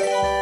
you